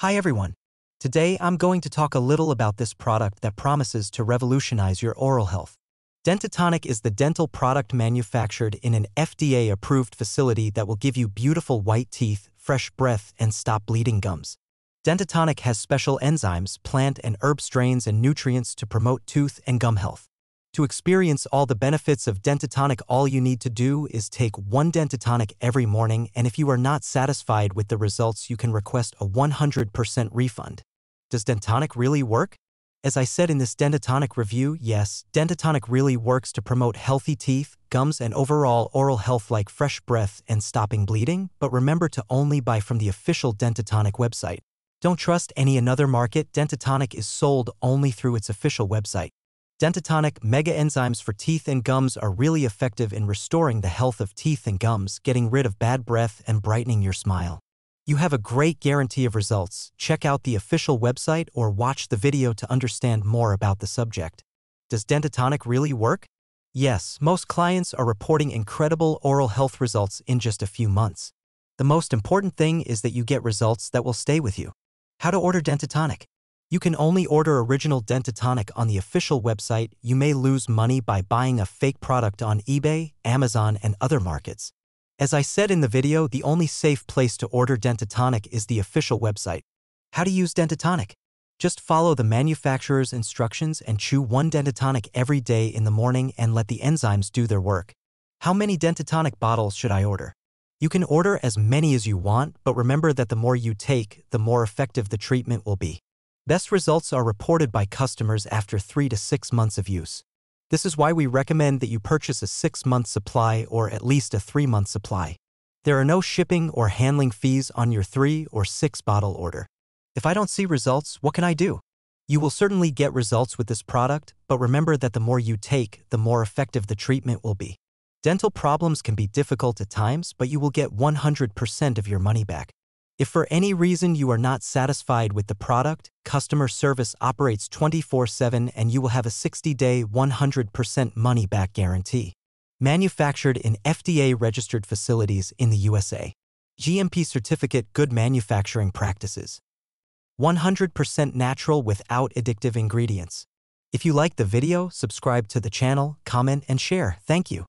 Hi everyone. Today I'm going to talk a little about this product that promises to revolutionize your oral health. Dentatonic is the dental product manufactured in an FDA-approved facility that will give you beautiful white teeth, fresh breath, and stop bleeding gums. Dentatonic has special enzymes, plant and herb strains, and nutrients to promote tooth and gum health. To experience all the benefits of Dentatonic, all you need to do is take one Dentatonic every morning, and if you are not satisfied with the results, you can request a 100% refund. Does Dentatonic really work? As I said in this Dentatonic review, yes, Dentatonic really works to promote healthy teeth, gums, and overall oral health like fresh breath and stopping bleeding, but remember to only buy from the official Dentatonic website. Don't trust any another market, Dentatonic is sold only through its official website. Dentatonic mega enzymes for teeth and gums are really effective in restoring the health of teeth and gums, getting rid of bad breath and brightening your smile. You have a great guarantee of results. Check out the official website or watch the video to understand more about the subject. Does Dentatonic really work? Yes, most clients are reporting incredible oral health results in just a few months. The most important thing is that you get results that will stay with you. How to order Dentatonic? You can only order original Dentatonic on the official website. You may lose money by buying a fake product on eBay, Amazon, and other markets. As I said in the video, the only safe place to order Dentatonic is the official website. How to use Dentatonic? Just follow the manufacturer's instructions and chew one Dentatonic every day in the morning and let the enzymes do their work. How many Dentatonic bottles should I order? You can order as many as you want, but remember that the more you take, the more effective the treatment will be. Best results are reported by customers after 3 to 6 months of use. This is why we recommend that you purchase a 6-month supply or at least a 3-month supply. There are no shipping or handling fees on your 3 or 6 bottle order. If I don't see results, what can I do? You will certainly get results with this product, but remember that the more you take, the more effective the treatment will be. Dental problems can be difficult at times, but you will get 100% of your money back. If for any reason you are not satisfied with the product, customer service operates 24-7 and you will have a 60-day 100% money-back guarantee. Manufactured in FDA-registered facilities in the USA. GMP certificate good manufacturing practices. 100% natural without addictive ingredients. If you like the video, subscribe to the channel, comment, and share. Thank you.